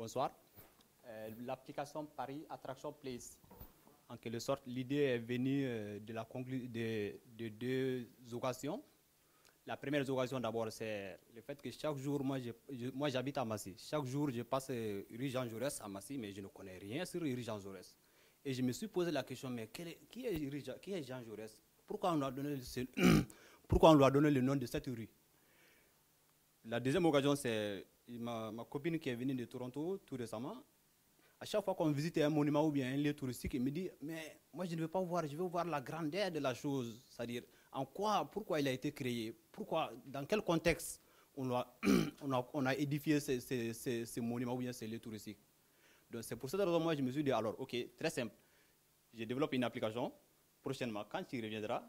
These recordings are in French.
Bonsoir. Euh, l'application Paris Attraction Place, en quelque sorte, l'idée est venue euh, de la de, de, deux occasions. La première occasion d'abord, c'est le fait que chaque jour, moi, moi j'habite à Massy. Chaque jour, je passe euh, rue Jean Jaurès à Massy, mais je ne connais rien sur rue Jean Jaurès. Et je me suis posé la question, mais qui, est, qui, est, Jean Jaurès? Pourquoi on, lui a donné le, pourquoi on lui a donné le nom de cette rue? La deuxième occasion, c'est ma, copine qui est venue de Toronto tout récemment. À chaque fois qu'on visite un monument ou bien un lieu touristique, elle me dit, mais moi je ne veux pas voir, je veux voir la grandeur de la chose. C'est-à-dire, en quoi, pourquoi il a été créé, pourquoi, dans quel contexte on a, édifié ces, ces, ces, monuments ou bien ces lieux touristiques? Donc c'est pour cette raison moi je me suis dit, alors ok, très simple, je développe une application, prochainement, quand tu reviendras,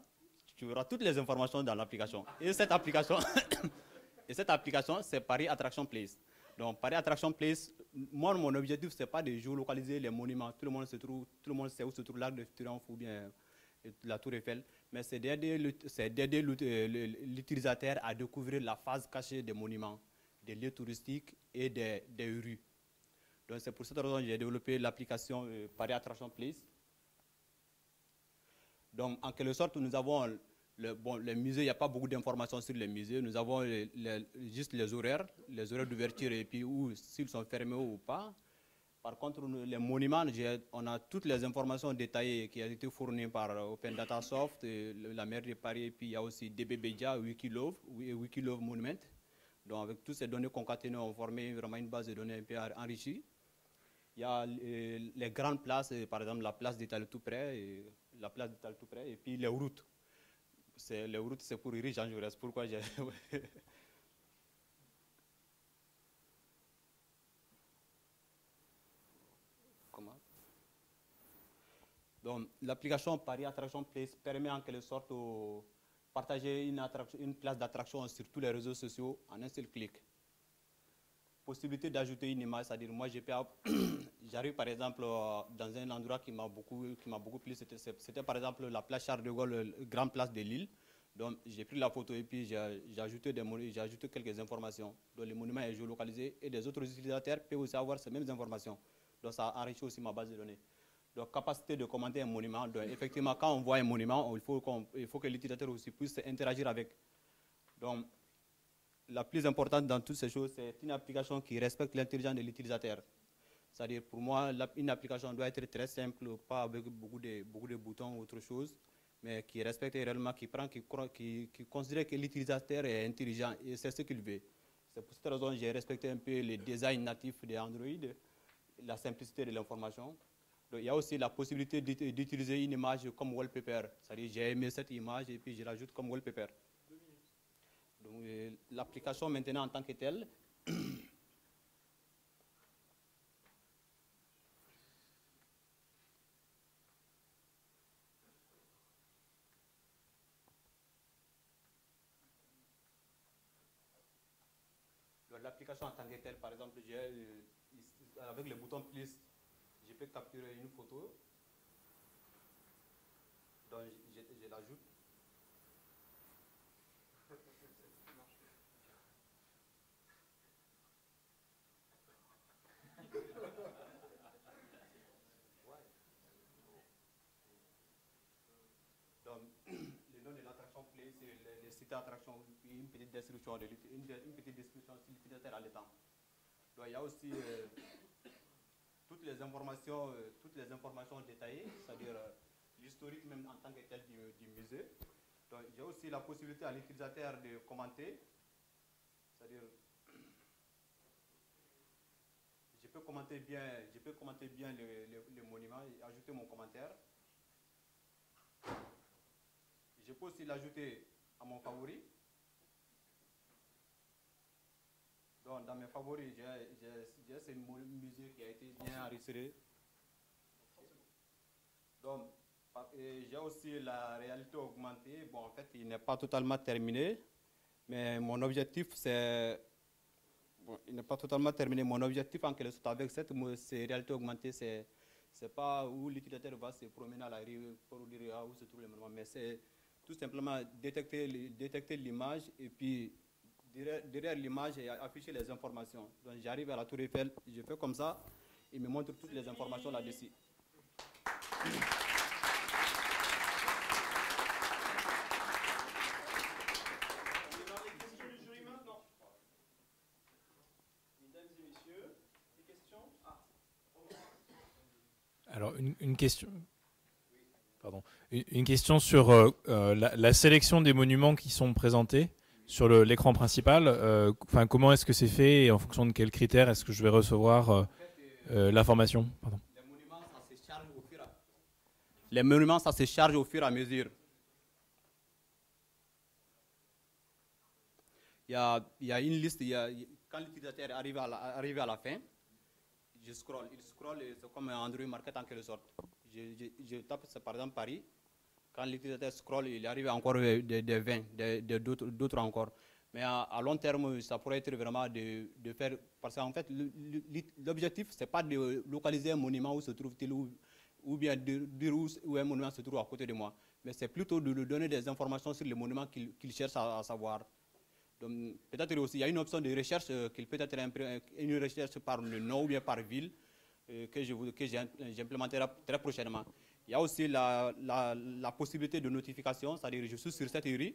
tu verras toutes les informations dans l'application. Et cette application, et cette application, c'est Paris Attraction Place. Donc, Paris Attraction Place, moi, mon objectif, ce n'est pas de géolocaliser les monuments. Tout le monde se trouve, tout le monde sait où se trouve l'arc de Triomphe ou bien euh, la Tour Eiffel. Mais c'est d'aider euh, l'utilisateur à découvrir la phase cachée des monuments, des lieux touristiques et des, rues. Donc, c'est pour cette raison que j'ai développé l'application euh, Paris Attraction Place. Donc, en quelque sorte, nous avons le, bon, les musées, il n'y a pas beaucoup d'informations sur les musées. Nous avons juste les horaires, les horaires d'ouverture et puis où s'ils sont fermés ou pas. Par contre, les monuments, on a toutes les informations détaillées qui ont été fournies par Open Data Soft, la maire de Paris, et puis il y a aussi DBBDIA, Wikilove, Wikilove Monument. Donc avec toutes ces données concaténées, on formé vraiment une base de données un peu enrichie. Il y a les, grandes places, par exemple la place d'Italie tout près, et la place d'Italie tout près, et puis les routes les routes, c'est pour Iri Jean Jaurès. Pourquoi j'ai. Comment? Donc, l'application Paris Attraction Place permet en quelque sorte de partager une, une place d'attraction sur tous les réseaux sociaux en un seul clic. Possibilité d'ajouter une image, c'est-à-dire moi j'arrive par exemple euh, dans un endroit qui m'a beaucoup, beaucoup plu, c'était par exemple la place Charles de Gaulle, grande place de Lille. Donc j'ai pris la photo et puis j'ai ajouté, ajouté quelques informations. Donc le monument est géolocalisé et des autres utilisateurs peuvent aussi avoir ces mêmes informations. Donc ça enrichit aussi ma base de données. Donc capacité de commenter un monument. Donc effectivement, quand on voit un monument, il faut, il faut que l'utilisateur aussi puisse interagir avec. Donc la plus importante dans toutes ces choses, c'est une application qui respecte l'intelligence de l'utilisateur. C'est-à-dire, pour moi, une application doit être très simple, pas avec beaucoup de, boutons ou autre chose mais qui respecte réellement, qui, prend, qui, qui, qui considère que l'utilisateur est intelligent et c'est ce qu'il veut. C'est pour cette raison que j'ai respecté un peu le design natif de Android, la simplicité de l'information. Il y a aussi la possibilité d'utiliser une image comme wallpaper. C'est-à-dire j'ai aimé cette image et puis je l'ajoute comme wallpaper. Euh, l'application maintenant en tant que telle, l'application en tant que telle, par exemple, euh, avec le bouton plus, je peux capturer une photo. Donc, je, l'ajoute. Donc, le nom de l'attraction Play, c'est le, site d'attraction une petite description, de, une, une, petite à l'état. Donc il y a aussi euh, toutes les informations, euh, toutes les informations détaillées, c'est-à-dire euh, l'historique même en tant que tel du, du, musée. Donc il y a aussi la possibilité à l'utilisateur de commenter, c'est-à-dire je peux commenter bien, je peux commenter bien le, le, le monument et ajouter mon commentaire. Je peux aussi l'ajouter à mon favori. Donc, dans mes favoris, j'ai ce musique qui a été bien enregistrée. Donc, j'ai aussi la réalité augmentée. Bon, en fait, il n'est pas totalement terminé, mais mon objectif, c'est. Bon, il n'est pas totalement terminé. Mon objectif, en quelque sorte, avec cette, réalité augmentée, c'est n'est pas où l'utilisateur va se promener à la rue pour dire ah, où se trouve le monument, mais c'est tout simplement détecter l'image et puis derrière, l'image et afficher les informations. Donc j'arrive à la tour Eiffel, je fais comme ça, il me montre toutes les informations là-dessus. Alors, une, question. Une, question sur euh, euh, la, sélection des monuments qui sont présentés sur l'écran principal. Euh, comment est-ce que c'est fait et en fonction de quels critères est-ce que je vais recevoir l'information? Les monuments, ça se charge au fur et à mesure. Il y a, y a une liste, il y a, quand l'utilisateur arrive, arrive à la fin, je scroll. Il scroll, c'est comme un Android Market en quelque sorte. Je, je, tape par exemple Paris. Quand l'utilisateur scroll, il arrive encore des, des 20, d'autres encore. Mais à, long terme, ça pourrait être vraiment de, de faire. Parce qu'en fait, l'objectif, ce n'est pas de localiser un monument où se trouve-t-il, ou, ou, bien de dire où, un monument se trouve à côté de moi. Mais c'est plutôt de lui donner des informations sur le monument qu'il cherche à savoir peut-être aussi, il y a une option de recherche euh, qui peut être une recherche par le nom ou bien par ville euh, que j'implémenterai très prochainement. Il y a aussi la, possibilité de notification, c'est-à-dire je suis sur cette URI,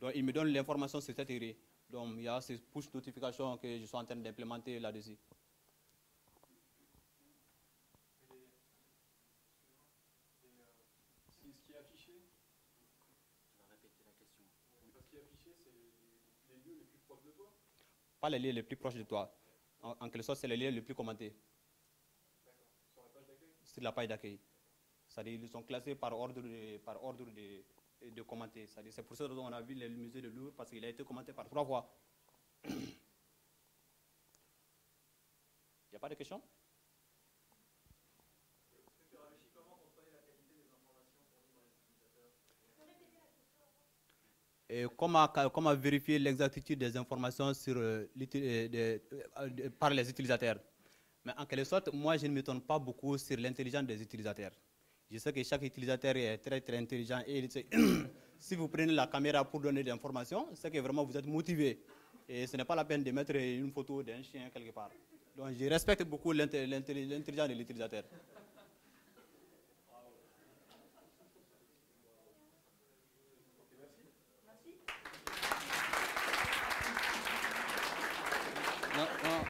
donc il me donne l'information sur cette URI. Donc il y a ces push notifications que je suis en train d'implémenter là-dessus. Pas les liens les plus proches de toi. En, quelque sorte, c'est les liens les plus commentés. Sur la page d'accueil. C'est-à-dire ils sont classés par ordre de, par ordre de, de commenter. C'est pour ça qu'on a vu le musée de Louvre, parce qu'il a été commenté par trois fois. Il n'y a pas de questions? Et comment, comment vérifier l'exactitude des informations euh, euh, euh, par les utilisateurs? Mais en quelque sorte, moi, je ne m'étonne pas beaucoup sur l'intelligence des utilisateurs. Je sais que chaque utilisateur est très, très intelligent et si vous prenez la caméra pour donner des informations, c'est que vraiment vous êtes motivé. Et ce n'est pas la peine de mettre une photo d'un chien quelque part. Donc, je respecte beaucoup l'intelligence de l'utilisateur.